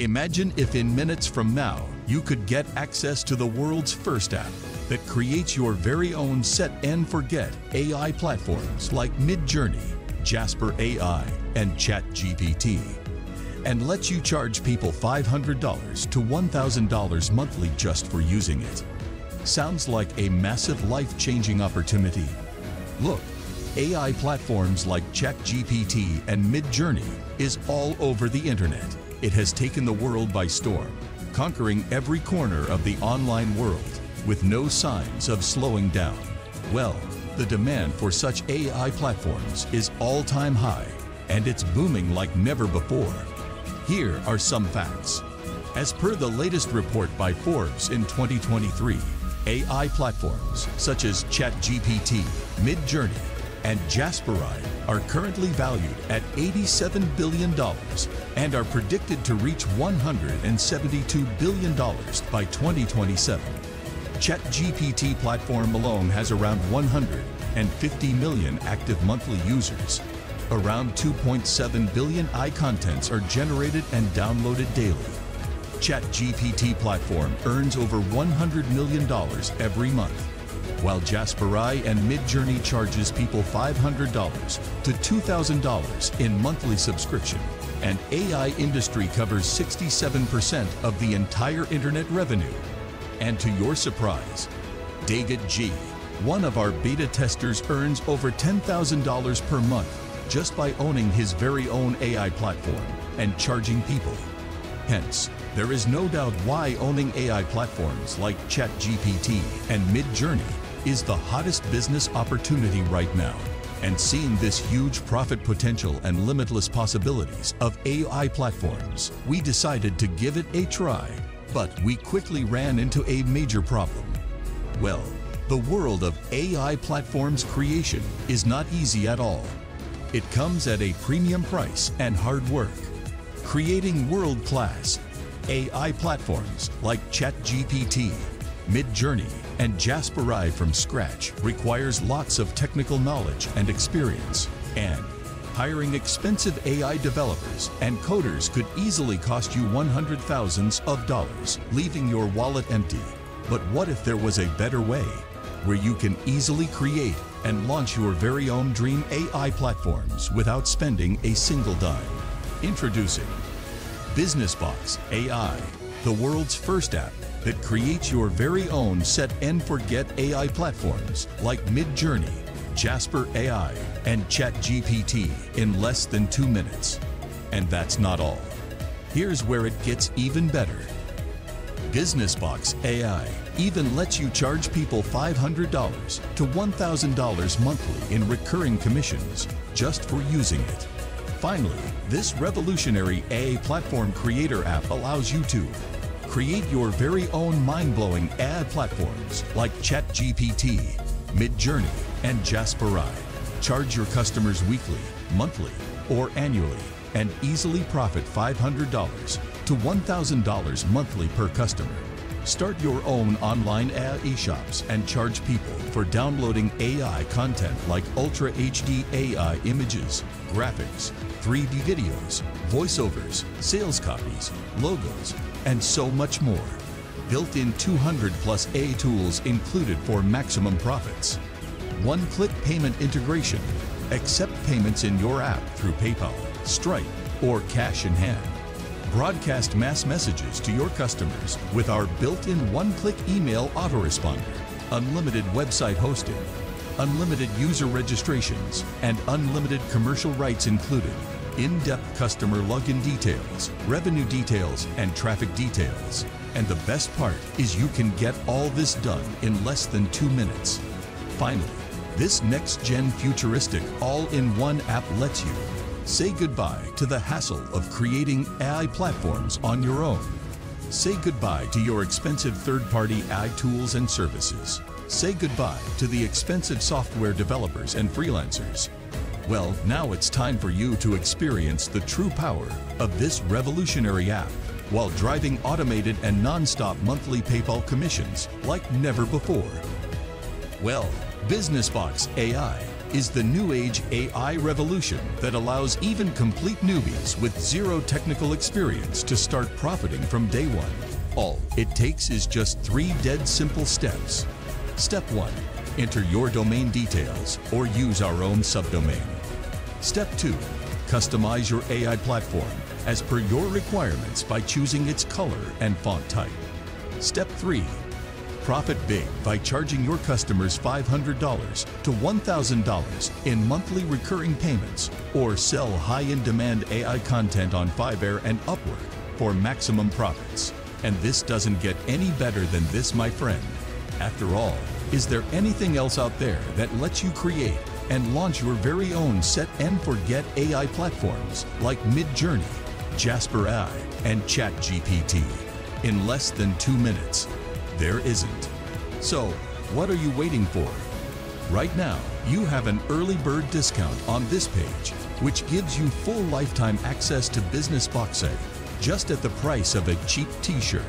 Imagine if in minutes from now you could get access to the world's first app that creates your very own set and forget AI platforms like Midjourney, Jasper AI, and ChatGPT, and lets you charge people $500 to $1,000 monthly just for using it. Sounds like a massive life-changing opportunity. Look, AI platforms like ChatGPT and Midjourney is all over the internet. It has taken the world by storm, conquering every corner of the online world with no signs of slowing down. Well, the demand for such AI platforms is all-time high and it's booming like never before. Here are some facts. As per the latest report by Forbes in 2023, AI platforms such as ChatGPT, Midjourney, and Jasper AI are currently valued at $87 billion and are predicted to reach $172 billion by 2027. ChatGPT platform alone has around 150 million active monthly users. Around 2.7 billion iContents are generated and downloaded daily. ChatGPT platform earns over $100 million every month, while Jasper Jasperai and Midjourney charges people $500 to $2,000 in monthly subscription, and AI industry covers 67% of the entire internet revenue. And to your surprise, Dagat G, one of our beta testers earns over $10,000 per month just by owning his very own AI platform and charging people. Hence, there is no doubt why owning AI platforms like ChatGPT and Midjourney is the hottest business opportunity right now. And seeing this huge profit potential and limitless possibilities of AI platforms, we decided to give it a try. But we quickly ran into a major problem. Well, the world of AI platforms creation is not easy at all. It comes at a premium price and hard work. Creating world-class AI platforms like ChatGPT, Midjourney, and Jasper AI from scratch requires lots of technical knowledge and experience. And hiring expensive AI developers and coders could easily cost you one hundred thousands of dollars, leaving your wallet empty. But what if there was a better way, where you can easily create and launch your very own dream AI platforms without spending a single dime? Introducing Business Box AI, the world's first app that creates your very own set and forget AI platforms like Midjourney, Jasper AI, and ChatGPT in less than two minutes. And that's not all. Here's where it gets even better. Business Box AI even lets you charge people $500 to $1,000 monthly in recurring commissions just for using it. Finally, this revolutionary AI platform creator app allows you to create your very own mind-blowing ad platforms like ChatGPT, Midjourney, and Jasper AI. Charge your customers weekly, monthly, or annually and easily profit $500 to $1,000 monthly per customer. Start your own online ad e-shops and charge people for downloading AI content like Ultra HD AI images, graphics, 3D videos, voiceovers, sales copies, logos, and so much more. Built-in 200 plus A tools included for maximum profits. One-click payment integration. Accept payments in your app through PayPal, Stripe, or cash in hand. Broadcast mass messages to your customers with our built-in one-click email autoresponder, unlimited website hosting, unlimited user registrations, and unlimited commercial rights included. In-depth customer login details, revenue details, and traffic details. And the best part is you can get all this done in less than two minutes. Finally, this next-gen futuristic all-in-one app lets you say goodbye to the hassle of creating AI platforms on your own. Say goodbye to your expensive third-party AI tools and services. Say goodbye to the expensive software developers and freelancers. Well, now it's time for you to experience the true power of this revolutionary app while driving automated and non-stop monthly PayPal commissions like never before. Well, Business Box AI is the new age AI revolution that allows even complete newbies with zero technical experience to start profiting from day one. All it takes is just three dead simple steps. Step one, enter your domain details or use our own subdomain. Step two, customize your AI platform as per your requirements by choosing its color and font type. Step three, Profit big by charging your customers $500 to $1,000 in monthly recurring payments or sell high in demand AI content on Fiverr and Upwork for maximum profits. And this doesn't get any better than this, my friend. After all, is there anything else out there that lets you create and launch your very own set and forget AI platforms like Midjourney, Jasper AI, and ChatGPT in less than two minutes? There isn't. So, what are you waiting for? Right now, you have an early bird discount on this page, which gives you full lifetime access to Business Box AI, just at the price of a cheap t-shirt.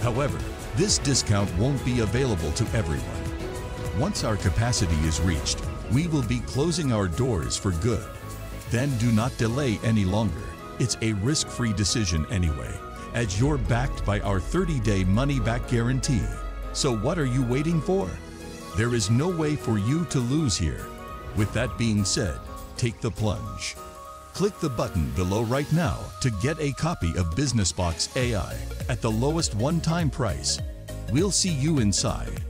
However, this discount won't be available to everyone. Once our capacity is reached, we will be closing our doors for good. Then do not delay any longer. It's a risk-free decision anyway as you're backed by our 30 day money back guarantee. So, what are you waiting for? There is no way for you to lose here. With that being said, take the plunge. Click the button below right now to get a copy of Business Box AI at the lowest one time price. We'll see you inside.